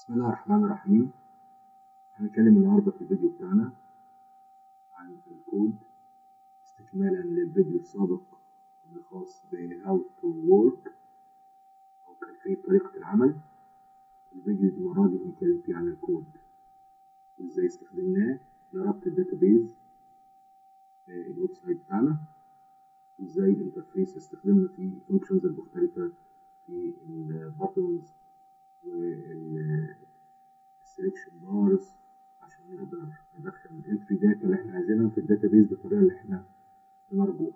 بسم الله الرحمن الرحيم. هنتكلم النهاردة في الفيديو بتاعنا عن الكود استكمالا للفيديو السابق الخاص ب How to work أو كيفية طريقة العمل. الفيديو المرة دي هنتكلم فيه عن الكود. وإزاي استخدمناه؟ لربط ال database ال website بتاعنا. وإزاي ال interface استخدمنا فيه ال functions المختلفة في ال buttons وال selection bars عشان نقدر ندخل ال entry data اللي إحنا عايزينها في ال database بالطريقة اللي إحنا بنرجوها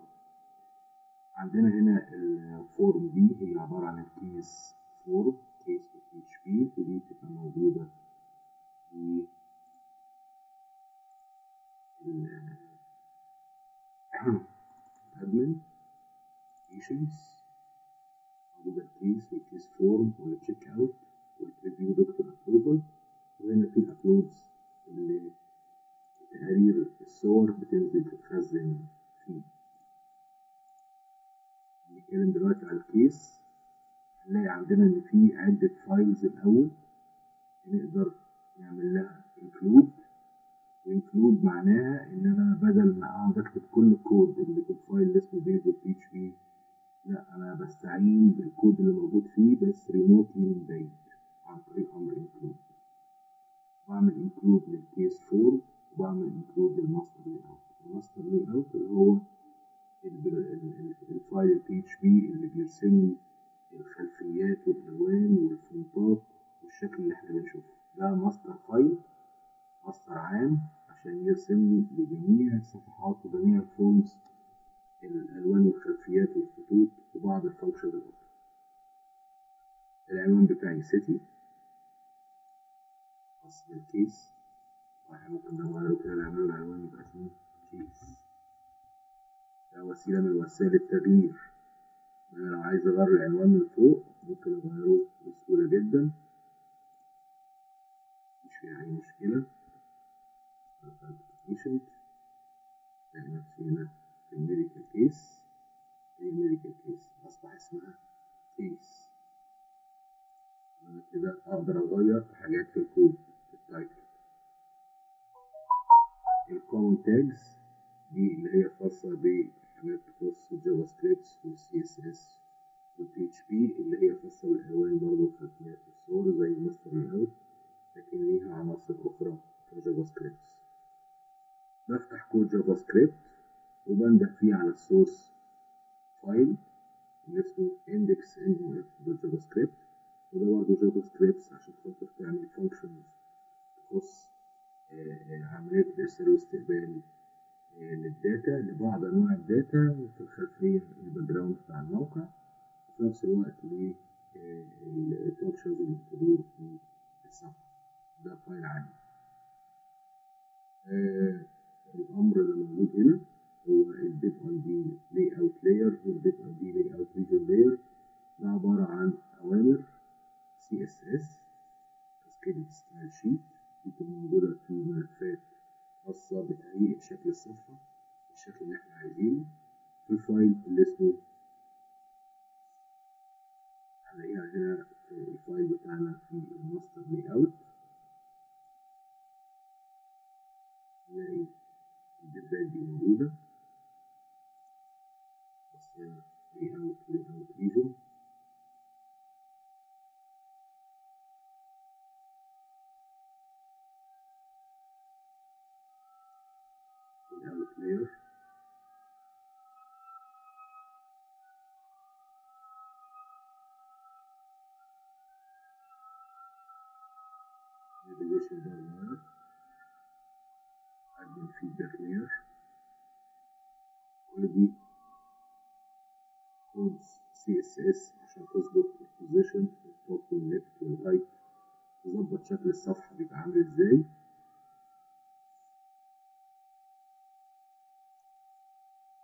عندنا هنا ال form دي هي عبارة عن ال case form case PHP ودي بتبقى موجودة في ال admin patients. موجودة الكيس والكيس فورم والتشيك اوت والبريفيو دكتور ابروفل وهنا في ال uploads اللي تقارير الصور بتنزل تتخزن فيه. نتكلم دلوقتي على ال case. هنلاقي عندنا إن في عدة files الأول نقدر نعمل لها include و include معناها إن أنا بدل ما أقعد أكتب كل الكود اللي في ال file اللي اسمه base PHP لا أنا بستعين بالكود اللي موجود فيه بس remotely من بعيد. عن طريق أمر include بعمل include لل case form وبعمل include لل master layout ال master layout اللي هو ال file ال PHP اللي بيرسم لي الخلفيات والألوان والفونتات والشكل اللي إحنا بنشوفه. ده master file master عام عشان يرسم لي لجميع الصفحات وجميع ال fonts الألوان والخلفيات والخطوط وبعض ال functions الأخرى. العنوان بتاعي سيتي خاص بال case وإحنا ممكن نغيره كده نعمله العنوان يبقى اسمه case ده وسيلة من وسائل التغيير أنا لو عايز اغير العنوان من فوق ممكن اغيره بسهولة جدا مش فيها اي مشكلة تلاقي نفسي هنا في ال medical case دي ال medical case أصبح اسمها case أنا كده أقدر أغير في حاجات في ال code ال title ال common tags دي اللي هي خاصة بحاجات تخص ال JavaScript وال CSS وال PHP اللي هي خاصة بالألوان برضه والخلفيات والصور زي ال master layout لكن ليها عناصر أخرى في ال JavaScript بفتح code JavaScript وبنده فيه على ال source file اللي اسمه index.JavaScript وده برضه JavaScript عشان خاطر تعمل functions تخص عملية الإرسال واستقبال لل data لبعض أنواع ال data في الخلفية ال background بتاع الموقع وفي نفس الوقت لل functions اللي بتدور في الصفحة. ده file عام الأمر اللي موجود هنا هو ال page ID layout layer وال page ID layout region layer ده عبارة عن أوامر سي اس اس Yusuf اس عشان تظبط البوزيشن والتوب والليفت والرايت تظبط شكل الصفحة بيبقى عامل إزاي.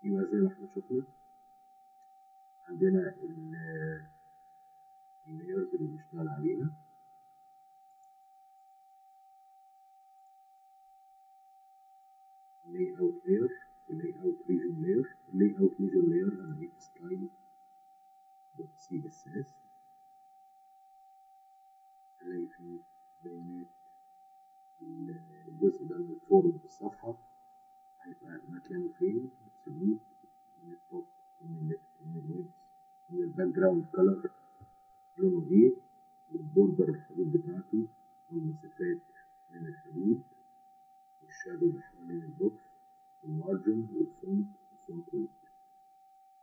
يبقى زي ما إحنا شفنا عندنا ال layers اللي بنشتغل عليها. Layout layer layout region layer. Layout region layer في style dot CSS هنلاقي فيه بيانات الجزء ده من ال form في الصفحة. هيبقى مكانه فين absolute من ال top ال left ومن ال width ومن ال background color لونه إيه وال border الحدود بتاعته. والمسافات من الحدود. وال shadow اللي حوالين البوكس والمارجن والفونت والفونت ويت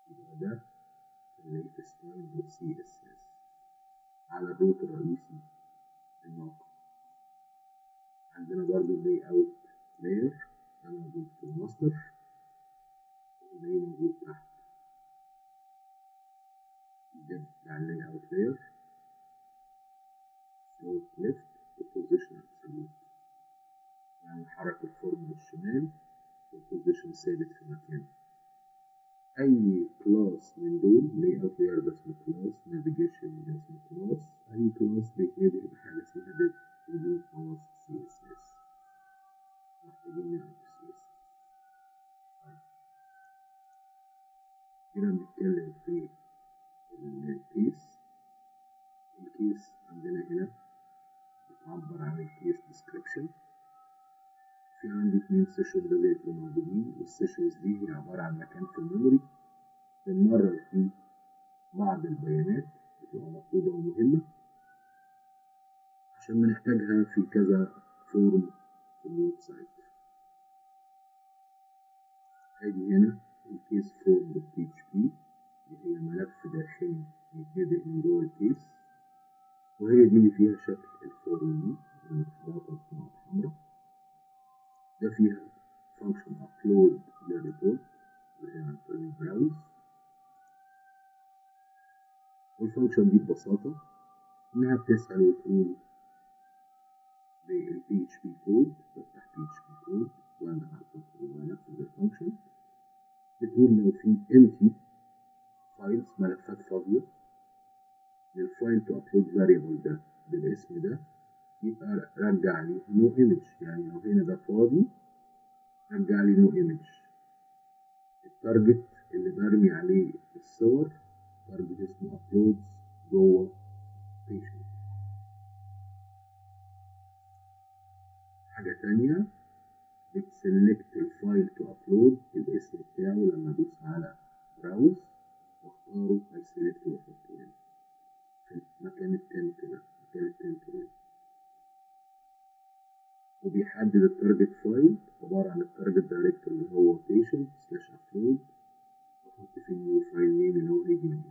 يبقى ده اس على ال root الرئيسي الموقع عندنا برضو ال layout layer ده موجود في الماستر. وده موجود تحت. ده بتاع ال layout layer Float left. و position absolute يعني حرك ال form للشمال وال position ثابت في مكانه. أي class من دول layout layer ده اسمه class navigation ده اسمه class اي class بيتنادي بحاجه اسمها div ودي خلاص سي اس اس محتاجين نعرف سي اس كده بنتكلم في ال case ال case عندنا هنا بتعبر عن ال case description في عندي اتنين session لازم يكونوا موجودين وال sessions دي هي عبارة عن مكان في ال memory بنمرر فيه بعض البيانات بتبقى مطلوبة ومهمة عشان بنحتاجها في كذا form في ال website. ادي هنا ال case form PHP اللي هي ملف داخلي يتنادى من جوه ال case. وهي دي اللي فيها شكل ال form دي المتحركة بنقط حمراء ده فيها function upload لل report اللي هي عن طريق ال browse وال function دي ببساطة إنها بتسأل وتقول بال PHP code بفتح PHP code وأنفذ ال function بتقول لو في empty files ملفات فاضية. لل file to upload variable ده بالاسم ده. يبقى رجع لي no image يعني لو هنا ده فاضي رجع لي no image. ال target اللي برمي عليه الصور target اسمه uploads جوه patient حاجة تانية بت select ال file to upload بالاسم بتاعه لما أدوس على browse واختاره هي select وأحطه هنا. في مكان التنت ده مكان التنت ده وبيحدد ال target file عبارة عن ال target directory اللي هو patient slash upload. واحط فيه new file name اللي هو هيجي من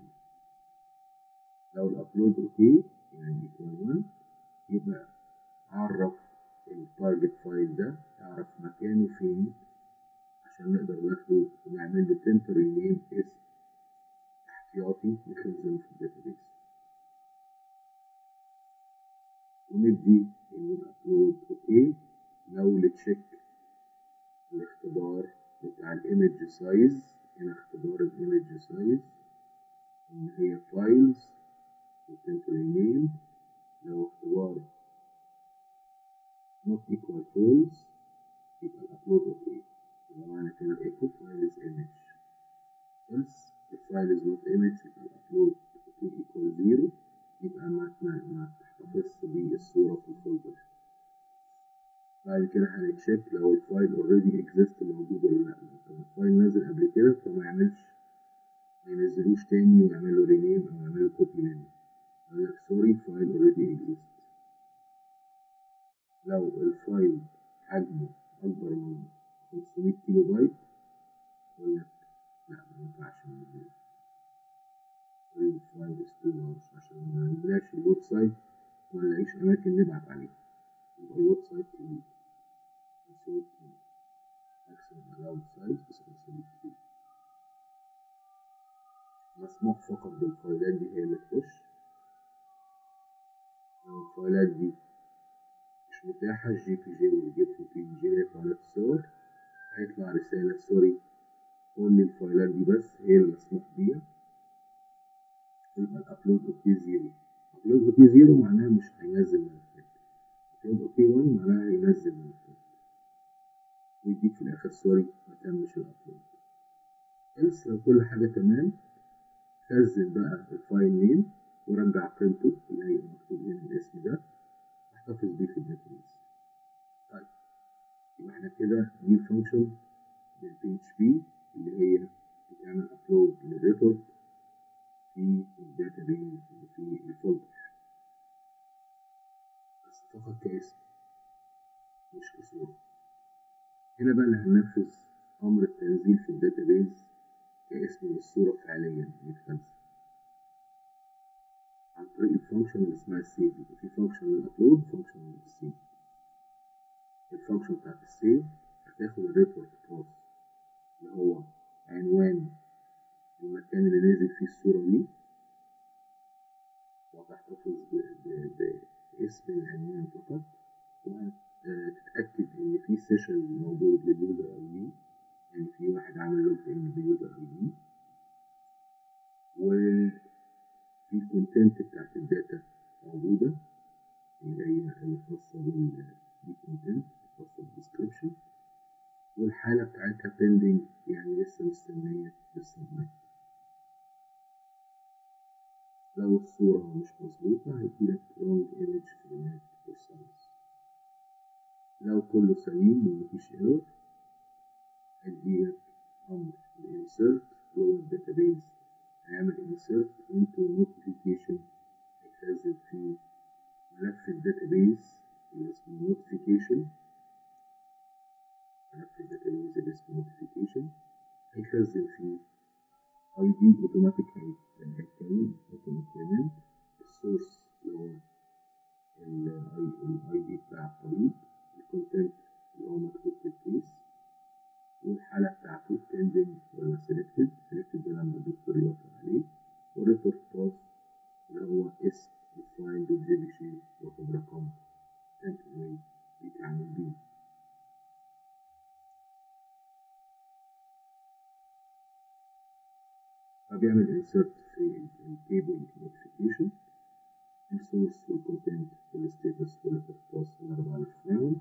لو ال upload OK يعني equal 1 يبقى عرف ال target file ده اعرف مكانه فين؟ عشان نقدر ناخده ونعمل له temporary name اسم احتياطي نخزنه في ال database وندي ال upload OK لو ل check الاختبار بتاع ال image size هنا اختبار ال image size إن هي files و temporary name لو اختبار not equal false يبقى ال upload OK يبقى معنى كده is image. else if file is not image يبقى ال upload OK equal zero يبقى ما تحتفظش بالصورة في ال folder بعد كده هن check لو ال file already exist موجود ولا لأ. لو ال file نازل قبل كده فما يعملش ما ينزلوش تاني ويعمل له rename أو يعمل له copy منه. يقول لك sorry file already exist لو ال file حجمه أكبر من 500 كيلو بايت يقول لك لأ ما ينفعش ننزله ال file too large عشان ما نملاش ال website وما نلاقيش أماكن نبعت عليها يبقى ال website تقيل. 500 كيلو maximum allowed size is 500 كيلو مسموح فقط بال فايلات دي هي اللي تخش. لو الفايلات دي مش متاحة JPG وال GIF في JPG اللي هي فايلات الصور هيطلع رسالة sorry لي الفايلات دي بس هي اللي مسموح بيها. يبقى ال upload OK zero upload OK zero معناها مش هينزل ملفات upload OK 1 معناها هينزل ملفات ويديك في الآخر sorry ما تمش ال upload بس لو كل حاجة تمام خزن بقى ال file name ورجع قيمته اللي هي مكتوب هنا الاسم ده أحتفظ بيه في ال database طيب يبقى إحنا كده دي function بال PHP اللي هي بتعمل upload لل report في ال database في ال folder بس فقط كاسم مش كصورة هنا بقى اللي هننفذ أمر التنزيل في ال database كاسم للصورة فعليا متخزن عن طريق ال function اللي اسمها ال save يبقى في function لل upload function لل save ال function بتاعت ال save هتاخد ال report path اللي هو عنوان المكان اللي نازل فيه الصورة دي. وهتحتفظ باسم العنوان فقط. وهتتأكد إن في session موجود لل user ID يعني في واحد عامل log in ب user ID وفي ال content بتاعت ال data موجودة اللي هي الخاصة بال content الخاصة بال description والحالة بتاعتها pending يعني لسه مستنية لل submit لو الصورة مش مظبوطة هيجيلك wrong image format or لو كله سليم ومفيش error هيديلك أمر insert جوه ال database هيعمل insert into notification هيخزن في ملف ال database اللي اسمه notification ملف ال database اللي اسمه notification هيخزن فيه ID اوتوماتيك هيتكون auto increment ال source اللي هو ال ID بتاع الطبيب ال content اللي هو مكتوب في ال case والحالة بتاعته pending ولا selected. Selected ده لما الدكتور يوافق عليه. وال report path اللي هو اسم بي شي واخد رقم temporary بيتعمل بيه. فبيعمل insert في ال table notification. السورس والكونتنت والستاتس والريبورت باث الأربعة اللي شفناهم.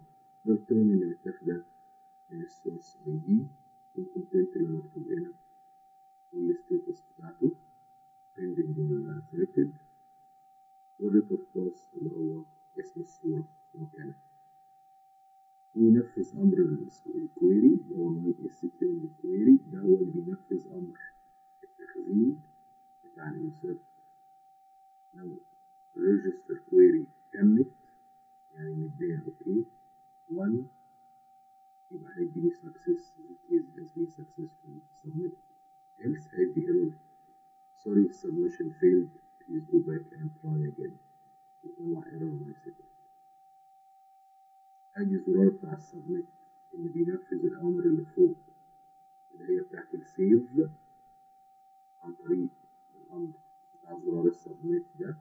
وال term اللي متاخدة من ال source دي وال content اللي مكتوب هنا وال status بتاعته pending ولا selected وال report path اللي هو اسم الصورة ومكانها وينفذ أمر ال query اللي هو Q query ده هو اللي بينفذ أمر التخزين بتاع ال insert لو register query تمت يعني مديها OK. 1 يبقى هيديني success case has been successfully submitted else هيدي error. Sorry submission failed. Please go back and try again. يطلع error my setting ادي الزرار بتاع السبميت اللي بينفذ الاوامر اللي فوق اللي هي بتاعت السيف عن طريق الامر بتاع زرار السبميت ده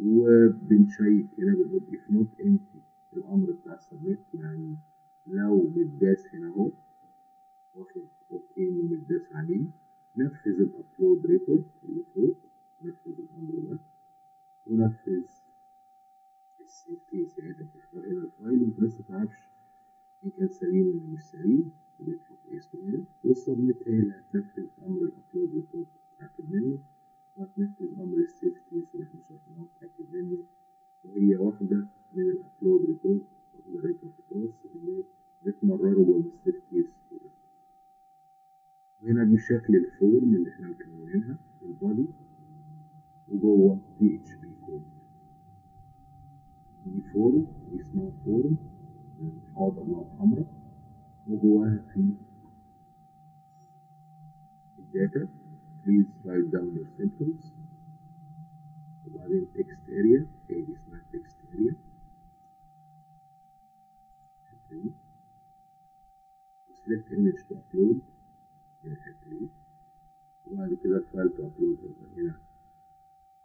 وبن check هنا بنقول if not empty. الأمر بتاع ال submit يعني لو متداس هنا أهو واخد OK ومتداس عليه نفذ ال upload report اللي فوق نفذ الامر ده ونفذ ال save case يعني انت بتختار هنا ال file وانت لسه متعرفش ان كان سليم ولا مش سليم وبتحط اسمه هنا وال submit هي اللي هتنفذ أمر ال upload report تتاكد منه وهتنفذ أمر ال save case اللي إحنا شرحناه تتاكد منه وهي واخده من ال upload report واخده report اللي بتمرره جوه ال save case وهنا دي شكل ال form اللي إحنا مكونينها ال body وجوه PHP code. دي form دي اسمها form حاضر نقط حمراء وجواها في ال data. Please write down your symptoms. وبعدين text area هي دي اسمها text area select image to upload. من الحتة دي وبعد كده ال file upload. هيبقى هنا.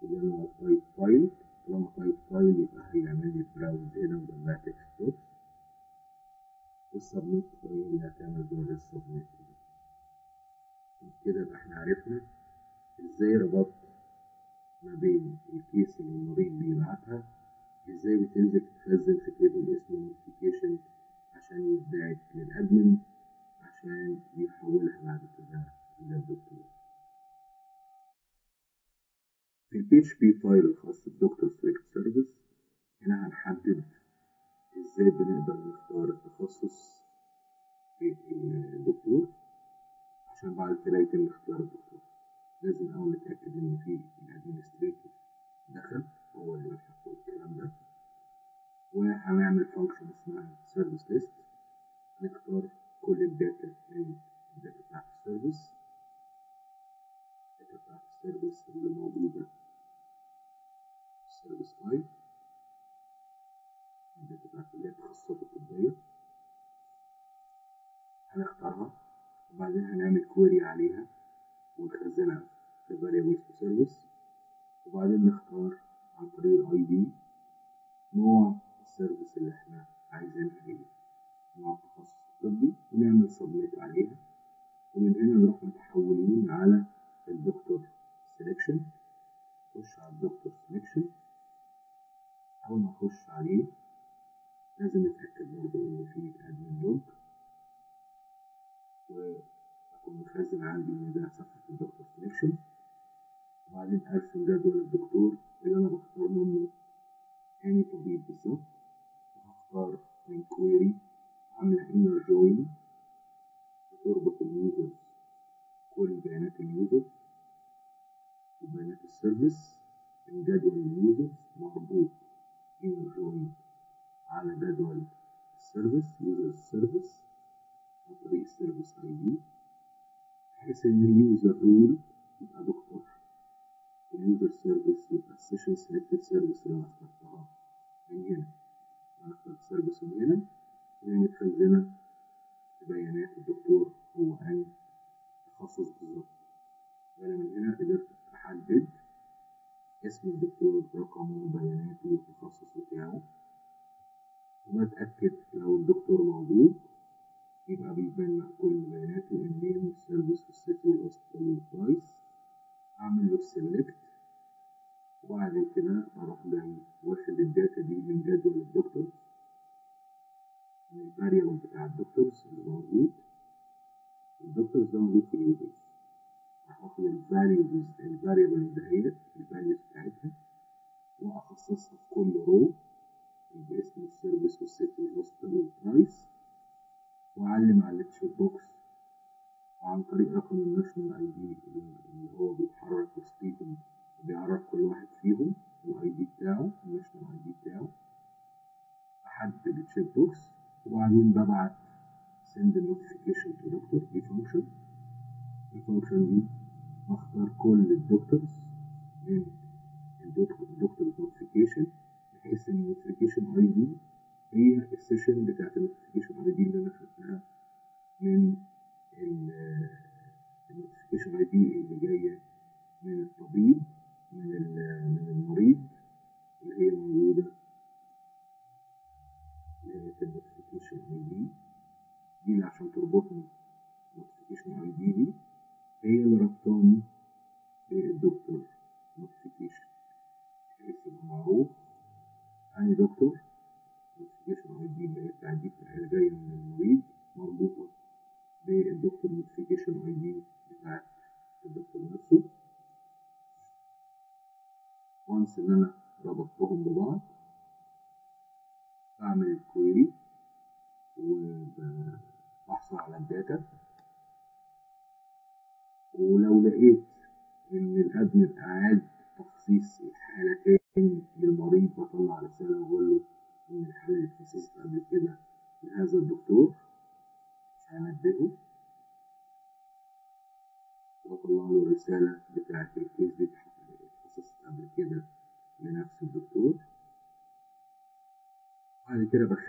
يبقى هو type file طالما type file يبقى هيعمل لي براوز هنا وجنبها text box وال submit هي اللي هتعمل دور ال submit كده يبقى إحنا عرفنا إزاي ربطت ما بين ال case اللي المريض بيبعتها؟ إزاي بتنزل تتخزن في table اسمه notification عشان يتبعت لل admin عشان يحولها بعد كده للدكتور في ال PHP file الخاص بالدكتور select service هنا هنحدد إزاي بنقدر نختار التخصص الدكتور عشان بعد كده يتم اختيار الدكتور. لازم اول نتأكد إن في ال administrator دخل هو اللي حقه الكلام ده. وهنعمل function اسمها service list هنختار كل ال data من ال service user ال service عن طريق ال service ID بحيث ان ال user role يبقى دكتور وال user service يبقى ال session selected service اللي أنا اخترتها من هنا أنا اخترت service من هنا وهي متخزنة في بيانات الدكتور هو أي تخصص بالظبط وأنا من هنا قدرت أحدد اسم الدكتور رقمه بياناته والتخصص بتاعه. وبتأكد لو الدكتور موجود يبقى بيبان كل بياناته النيم والسيرفيس والسيتي والهوسبيتال والبرايس أعمل له select وبعد كده أروح جاي واخد ال data دي من جدول الدكتور. من ال variable بتاع ال doctors اللي موجود. ال doctors ده موجود في ال users راح اخد ال variables ال variable دهيت ال values بتاعتها وأخصصها في كل رو باسم السيرفيس والسيتي والهوستل والبرايس واعلم على ال check box وعن طريق رقم ال national ID اللي هو بيتحرك وسطيهم. وبيعرف كل واحد فيهم. ال ID بتاعه ال national ID بتاعه. احدد ال check box وبعدين ببعت send notification to doctor. دي function. ال function دي بختار كل ال doctors. من ال doctor notification ان ال notification ID هي ال session بتاعت ال notification ID اللي أنا خدتها من ال notification ID اللي جاية دكتور. نوتيفيكيشن اي دي اللي هي بتاع دي اللي جاية من المريض. مربوطة بالدكتور نوتيفيكيشن أي دي بتاعت الدكتور نفسه. وانس إن أنا ربطتهم ببعض. بعمل الكويري وبحصل على الداتا. ولو لقيت إن الادمن أعاد تخصيص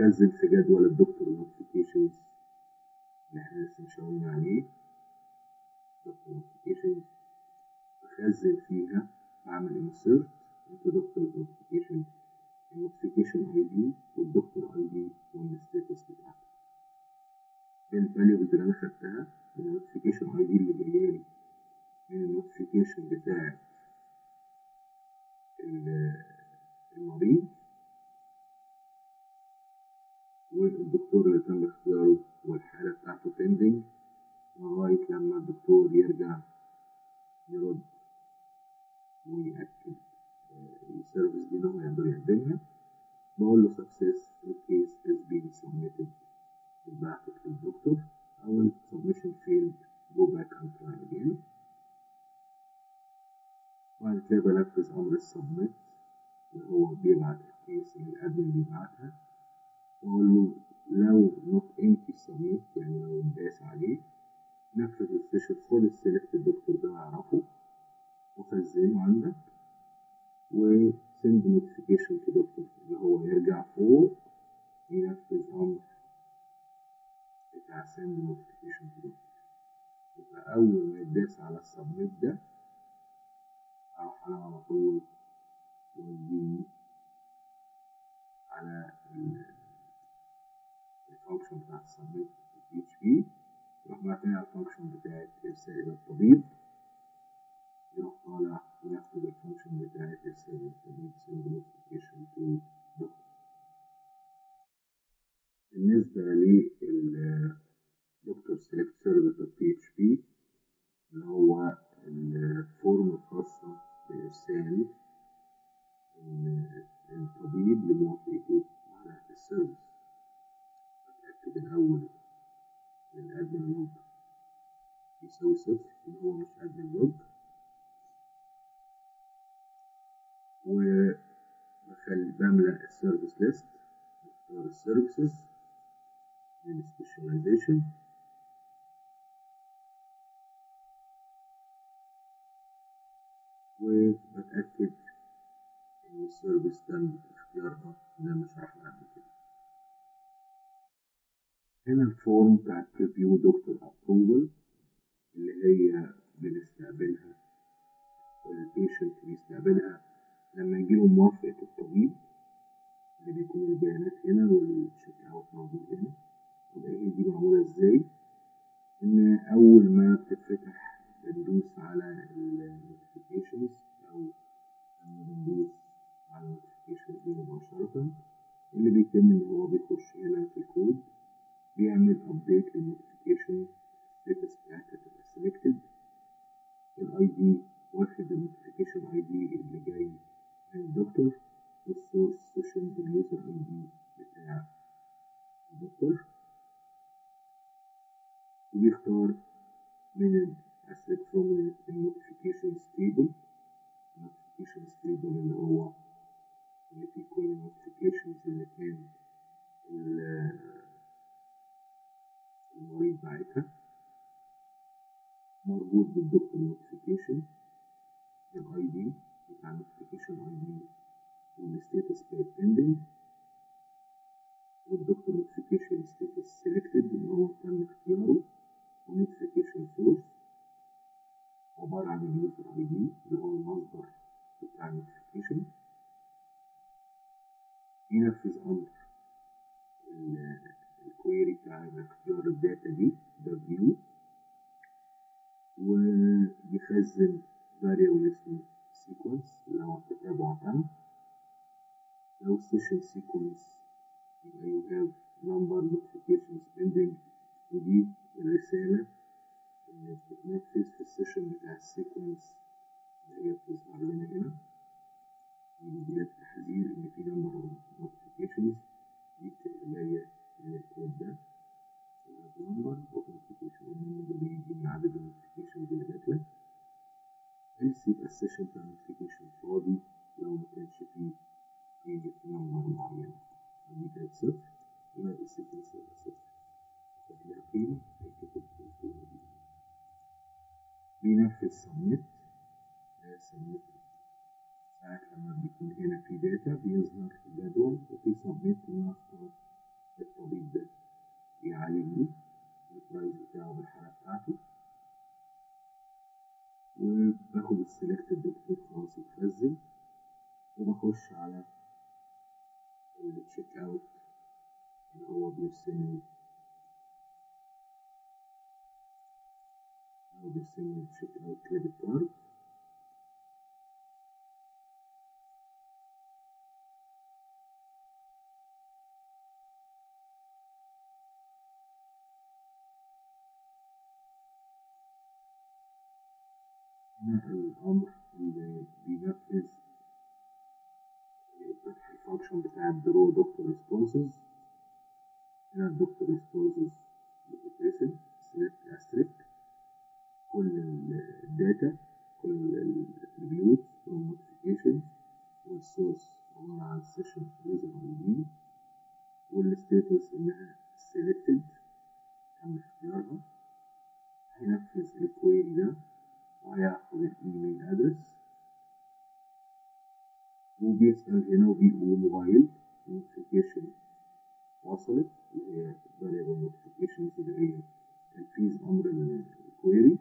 بخزن في جدول الدكتور. أو submission failed go back and try again. كده بنفذ أمر ال submit اللي هو بيبعت ال case اللي ال admin بيبعتها وأقول له لو not empty submit يعني لو اتداس عليه نفذ ال session خد ال select الدكتور ده اعرفه وخزنه عندك و send notification to doctor اللي هو يرجع فوق ينفذ أمر بتاع notification to doctor يبقى أول ما يداس على ال submit ده أروح أنا على طول يوديني على ال function بتاعت ال submit PHP يروح بعتني على ال function بتاعت إرسال إلى الطبيب. يروح طالع ينفذ ال function بتاعت إرسال إلى الطبيب send notification to doctor. بالنسبة لل doctor select service dot PHP اللي هو ال form الخاصة بإرسال الطبيب لموافقته على ال service. أتأكد الأول ال admin log يساوي صفر اللي هو مش admin log وبخلي بملأ ال service list بختار ال services. من specialization وبتأكد إن ال service تم اختيارها زي ما شرحنا قبل كده هنا ال form بتاعت review doctor approval اللي هي بنستقبلها ال patient بيستقبلها لما يجيله موافقة الطبيب اللي بيكون البيانات هنا وال check out موجود هنا. هي دي معمولة إزاي؟ إن أول ما بتتفتح بندوس على ال notifications أو لما بندوس على ال notification دي مباشرة اللي بيتم إن هو بيخش هنا في الكود بيعمل update لل notification status بتاعتها تبقى selected ال ID واخد ال notification ID اللي جاي من الدكتور وال source session بال user ID بتاع الدكتور. وبيختار من select from ال notifications table ال notifications table اللي هو اللي كل ال notifications اللي كان المريض باعتها مربوط بالدكتور notification ال ID بتاع ال notification ID وال status بتاعت pending والدكتور notification status selected اللي هو تم اختياره و notification source عبارة عن ال user ID اللي هو المصدر بتاع ال notification. ينفذ أمر ال query بتاع اختيار ال data دي ده ويخزن variable اسمه sequence اللي هو التتابع تم لو ال session sequence يبقى you have number notifications pending. ودي الرسالة اللي بتتنفذ في ال session بتاع ال sequence اللي هي بتظهر لنا هنا دي التحذير إن في number of notifications. دي بتبقى جاية من الكود ده number of notification ال number بيجي من عدد ال notifications اللي جات لك بس يبقى ال session بتاع ال notification فاضي لو ما كانش فيه قيمة number معينة دي كانت صفر يبقى السيكونس هيبقى صفر لها قيمة هيتكتب القيمة بينفذ سبميت سبميت ساعات لما بيكون هنا في داتا بيظهر جدول وفي سبميت ان الطبيب ده يعالجني البرايز بتاعه بالحالة بتاعته وباخد السلكت الدكتور خلاص اتخزن وبخش على ال checkout اللي هو بيرسلني هو بيرسلني ال checkout credit card هنا الأمر اللي بينفذ فتح ال function بتاع ال draw doctor responses هنا ال doctor responses بتترسم select asterisk كل ال data كل ال attribute وال modification وال source عبارة عن session user ID وال status إنها selected تم اختيارها. هينفذ ال query ده وهياخد ال email address وبيسأل هنا وبيقول mobile notification وصلت اللي هي variable notifications اللي هي تنفيذ أمر ال query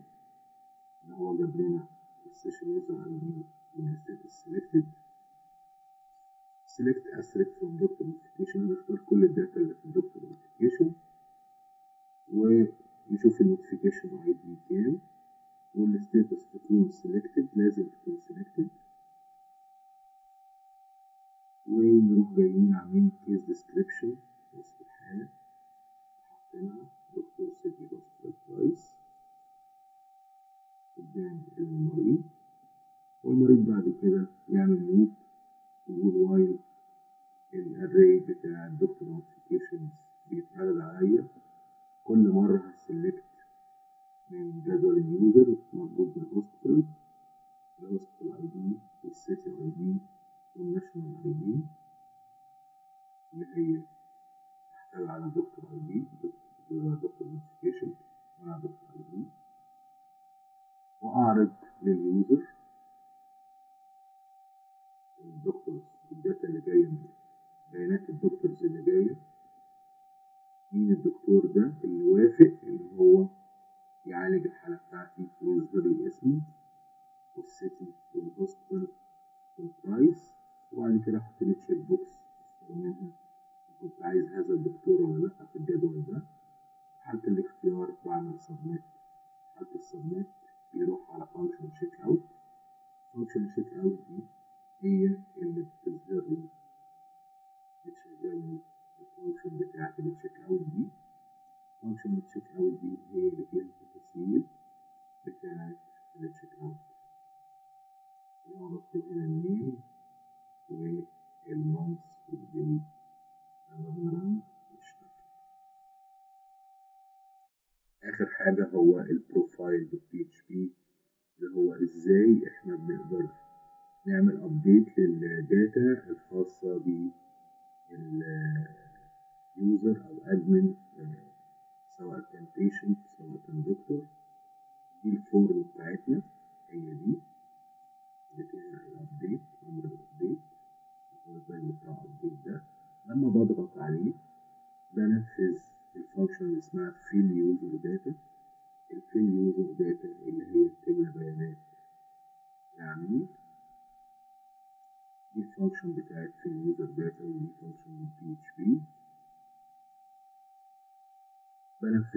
اللي هو جاب لنا ال session user doctor notification نختار كل ال data اللي في notification ونشوف ال notification ID كام وال status تكون لازم تكون ونروح جايين عاملين case description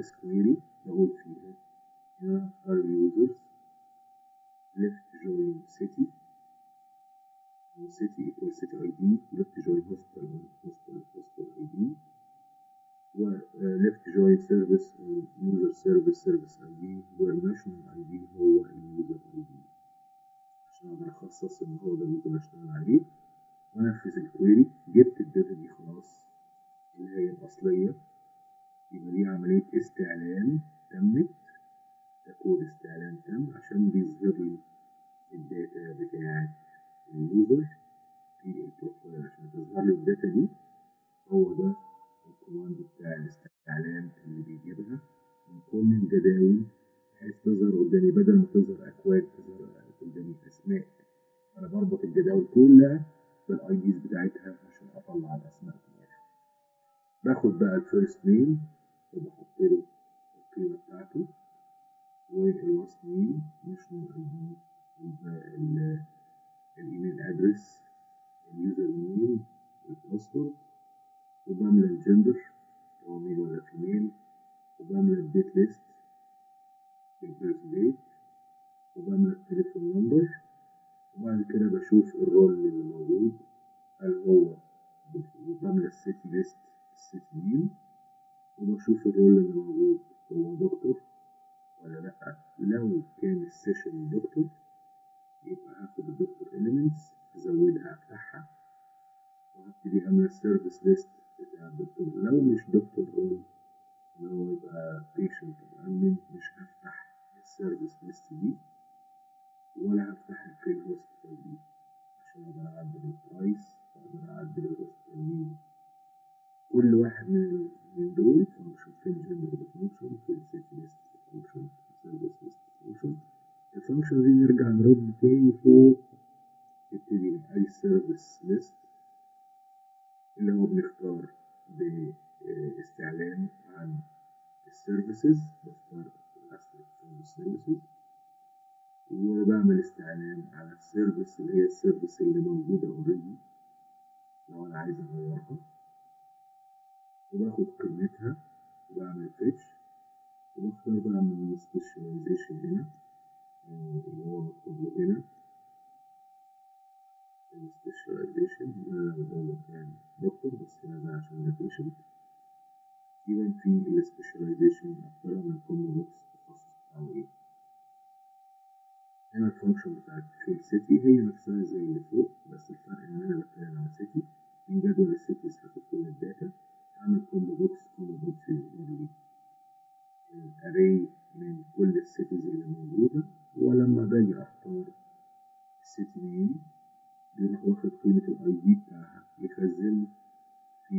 اس كويري بقول فيها هنا ار يوزرز ليفت جوين سيتي سيتي ايكوال سيتي اي دي ليفت جوين هوسبيتال هوسبيتال هوسبيتال اي دي و ليفت جوين سيرفيس يوزر سيرفيس سيرفيس اي دي هو الناشونال اي دي هو اليوزر اي دي عشان أقدر اخصص ان هو ده ممكن اشتغل عليه وانفذ الكويري جبت الداتا دي خلاص اللي هي الأصلية. يبقى دي عملية استعلام تمت كود استعلام تم عشان بيظهر لي ال data بتاعت ال user في ال profile عشان تظهر لي ال data دي هو ده ال command بتاع الاستعلام اللي بيجيبها من كل الجداول بحيث تظهر قدامي بدل ما تظهر أكواد تظهر قدامي أسماء. أنا بربط الجداول كلها بال IDs بتاعتها عشان أطلع الأسماء في الآخر باخد بقى ال first name وبحط له القيمه بتاعته وال last name national ID ال email address ال username ال password. وبعمل الجندر هو male ولا female وبعمل ال date list ال birth date وبعمل ال telephone number. وبعد كده بشوف ال role اللي موجود. هل هو وبعمل ال city list ال city name وبشوف ال role اللي موجود هو دكتور ولا لأ؟ لو كان ال session دكتور يبقى هاخد ال doctor elements أزودها أفتحها وهبتدي أعمل ال service list بتاع الدكتور. لو مش doctor role اللي هو يبقى patient أو مش هفتح ال service list دي ولا هفتح ال fill hospital دي عشان أقدر أعدل ال price وأقدر أعدل ال hospital مين كل واحد من من دول في ال gender function في ال city list function في ال service list function ال function دي نرجع نرد تاني فوق نبتدي من أي service list اللي هو بنختار باستعلام عن ال services بختار ال select from ال services وبعمل استعلام على ال service اللي هي ال service اللي موجودة already لو أنا عايز أغيرها وباخد قيمتها وبعمل fetch وبختار بقى من ال specialization هنا اللي هو مكتوب له هنا. ال specialization لو هو كان دكتور بس هنا ده عشان ده patient يبقى في ال specialization اختارها من combo box التخصص بتاعه إيه. هنا ال function بتاعت في ال city هي نفسها زي اللي فوق بس الفرق إن أنا بتكلم على city من جدول ال cities هاخد كل ال data اعمل combo box combo box يظهر لي ال array من كل ال cities اللي موجودة ولما باجي أختار ال city name. بيروح واخد قيمة ال ID بتاعها يخزن في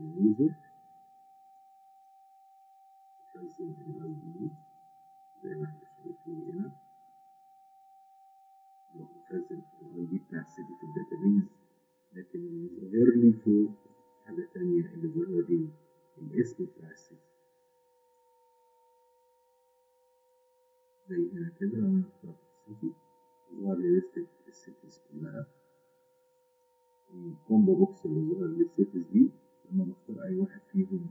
ال user. يخزن ال ID زي ما إحنا شايفين هنا. يروح مخزن ال ID بتاع ال city في ال database. لكن اللي ظاهر لي فوق. حاجة تانية اللي لي الاسم بتاع ال city زي هنا كده. لو أنا اخترت ال city ظهر لي لستة ال cities كلها ال combo box اللي ظهر لي ال cities دي لما بختار أي واحد فيهم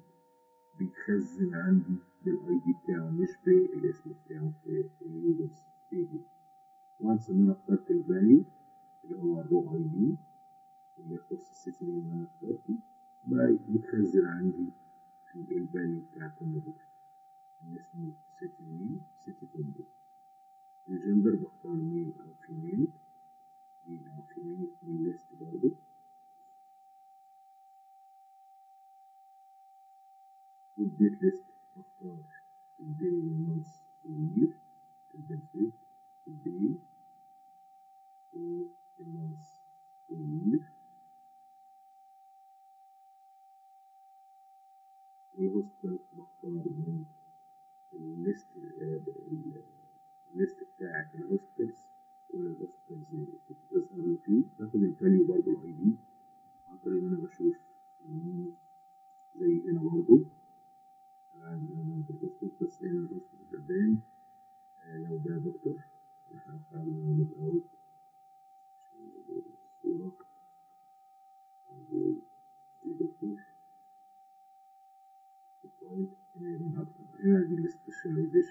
بيتخزن عندي بال ID بتاعه مش بالاسم بتاعه في ال users table once إن أنا اخترت ال value اللي هو ال row ID اللي يخص ال city اللي أنا اخترته بقى يتخزن عندي في ال value بتاع ال combo اسمه city مين city combo. الجندر بختار male أو female male أو female list برضه وال date list بختار الدي والمانث والير البيرث الدي والمانث والير وال hostel بختار من ال list ال list بتاعت ال hostels كل ال hostels اللي بتظهر فيه باخد ال value برضه ال ID عن طريق ان أنا بشوف مين زي هنا برضه عندي هنا ال hostel بس هنا ال hostel بتبان لو ده دكتور اخترنا logout عشان الصورة ونقول دي دكتور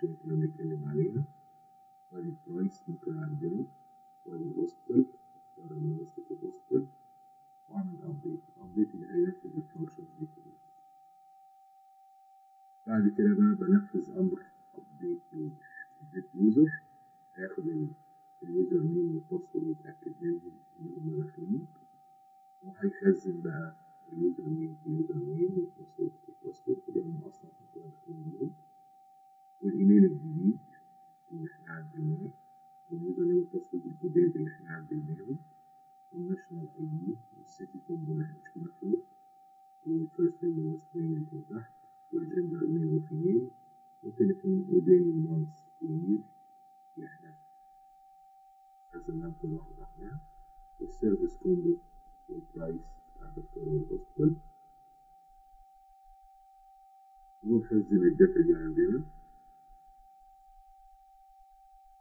اللي كنا بنتكلم عليها وادي ال price ممكن اعدله وادي ال hostel اختار ال hostel واعمل update update ال functions دي كلها بعد كده بقى بنفذ أمر update user update user هياخد ال username وال password يتاكد منهم ان هم داخلين وهيخزن بقى ال username في ال username وال password في ال password اللي هم أصلا كنا بيهم والإيميل الجديد اللي إحنا عدلناه وال username وال password الجداد اللي إحنا عدلناهم وال national ID وال city combo اللي إحنا شفناه فوق. وال first name وال last name اللي كان تحت. وال gender male و female والتليفون ودين ال month وال year اللي إحنا خزناهم كل واحدة لوحدها وال service combo وال price بتاع الدكتور وال hospital ونخزن ال data دي عندنا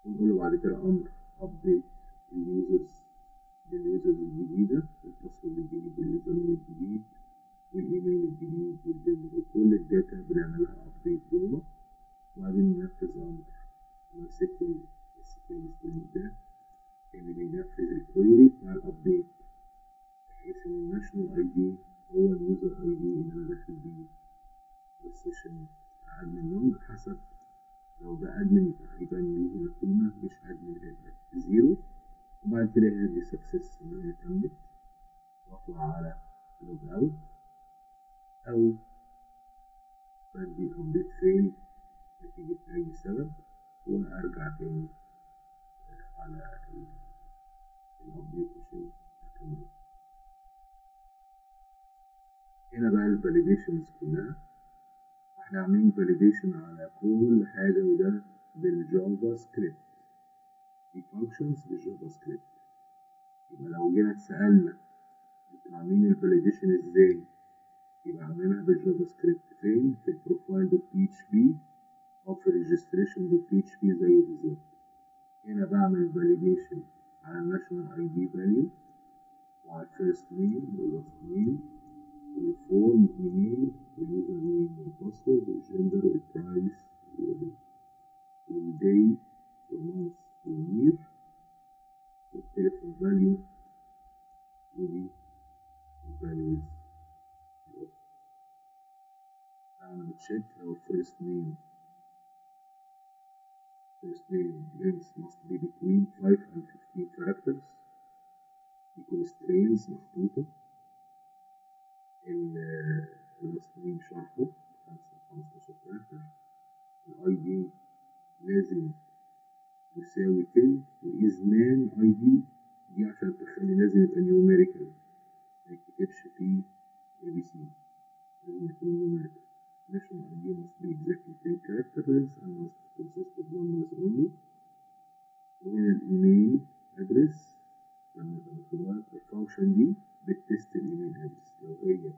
ونقول له بعد كده أمر update ال users بال users الجديدة ال password الجديد بال user الجديد والايميل الجديد والجندر وكل ال data بنعملها update جوه وبعدين ننفذ أمر ن SQL ال SQL ده اللي بينفذ ال query بتاع ال update بحيث ان ال national ID هو ال user ID اللي أنا داخل بيه ال session admin نون حسب لو ده admin يبقى هيبان لي هنا قيمة مش admin هيبقى zero. وبعد كده لي success إن هي تمت وأطلع على logout أو بدي ال update فين؟ نتيجة اي سبب وأرجع تاني على ال update عشان اكمل هنا بقى ال validations كلها. إحنا عاملين validation على كل حاجة وده بال JavaScript دي functions بال JavaScript يبقى لو جينا اتسألنا أنتوا عاملين ال validation إزاي؟ يبقى عاملينها بال JavaScript فين؟ في ال profile dot PHP أو في ال registration dot PHP زيه بالظبط. هنا بعمل validation على ال national ID value وعلى الفيرست نيم واللاست نيم والفورم ايميل واليوزر نيم والباسورد والجندر والبرايس وال day وال month وال year والتليفون value ودي ال values اعمل check لو ال first name first name. Length must be between 5 and 15 characters. يكون strings محطوطة شرحه 5 15 character ال ID لازم يساوي 10 وإزمان ID دي عشان تخلي لازم يبقى numerical ما يتكتبش فيه ABC لازم يكون numerical national ID must be exactly 10 characters. And must consist of numbers only. وهنا ال email address. لما يبقى ال function دي بتست الايميل ادرس لو هي